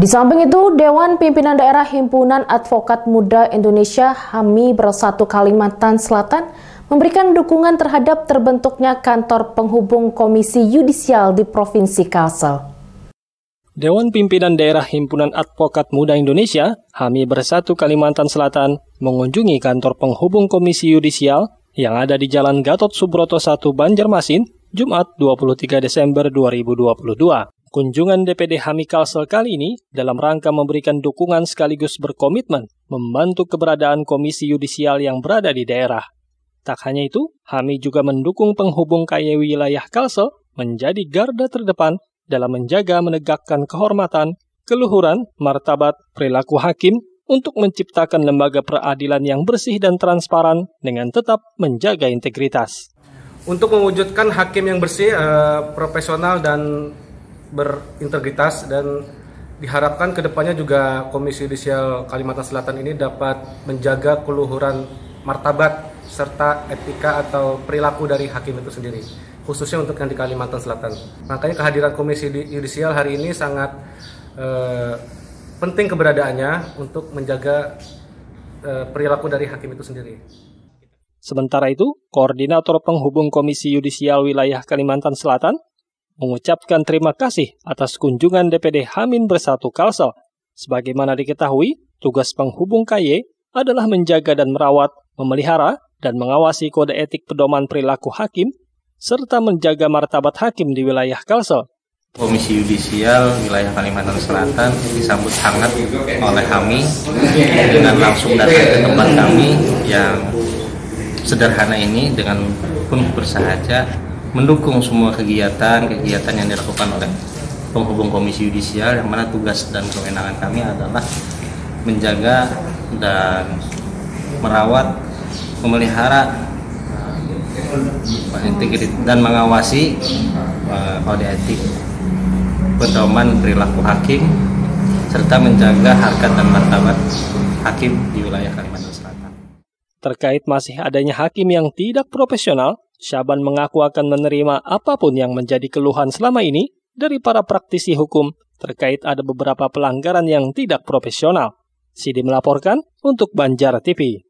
Di samping itu, Dewan Pimpinan Daerah Himpunan Advokat Muda Indonesia HAMI Bersatu Kalimantan Selatan memberikan dukungan terhadap terbentuknya kantor penghubung Komisi Yudisial di Provinsi Kalsel. Dewan Pimpinan Daerah Himpunan Advokat Muda Indonesia, HAMI Bersatu Kalimantan Selatan, mengunjungi kantor penghubung Komisi Yudisial yang ada di Jalan Gatot Subroto 1 Banjarmasin, Jumat 23 Desember 2022. Kunjungan DPD Hami Kalsel kali ini dalam rangka memberikan dukungan sekaligus berkomitmen membantu keberadaan komisi yudisial yang berada di daerah. Tak hanya itu, Hami juga mendukung penghubung KY wilayah Kalsel menjadi garda terdepan dalam menjaga menegakkan kehormatan, keluhuran, martabat, perilaku hakim untuk menciptakan lembaga peradilan yang bersih dan transparan dengan tetap menjaga integritas. Untuk mewujudkan hakim yang bersih, uh, profesional dan berintegritas dan diharapkan ke depannya juga Komisi Yudisial Kalimantan Selatan ini dapat menjaga keluhuran martabat serta etika atau perilaku dari hakim itu sendiri khususnya untuk yang di Kalimantan Selatan. Makanya kehadiran Komisi Yudisial hari ini sangat eh, penting keberadaannya untuk menjaga eh, perilaku dari hakim itu sendiri. Sementara itu, Koordinator Penghubung Komisi Yudisial Wilayah Kalimantan Selatan, mengucapkan terima kasih atas kunjungan DPD Hamin Bersatu Kalsel. Sebagaimana diketahui, tugas penghubung KY adalah menjaga dan merawat, memelihara, dan mengawasi kode etik pedoman perilaku hakim, serta menjaga martabat hakim di wilayah Kalsel. Komisi Yudisial Wilayah Kalimantan Selatan disambut hangat oleh kami dengan langsung datang ke tempat kami yang sederhana ini dengan penuh bersahaja mendukung semua kegiatan-kegiatan yang dilakukan oleh penghubung komisi yudisial yang mana tugas dan kewenangan kami adalah menjaga dan merawat, memelihara integritas dan mengawasi uh, kode etik pedoman perilaku hakim serta menjaga harkat dan martabat hakim di wilayah Kalimantan Selatan. Terkait masih adanya hakim yang tidak profesional, Syaban mengaku akan menerima apa pun yang menjadi keluhan selama ini dari para praktisi hukum terkait ada beberapa pelanggaran yang tidak profesional. Sidi melaporkan untuk Banjar TV.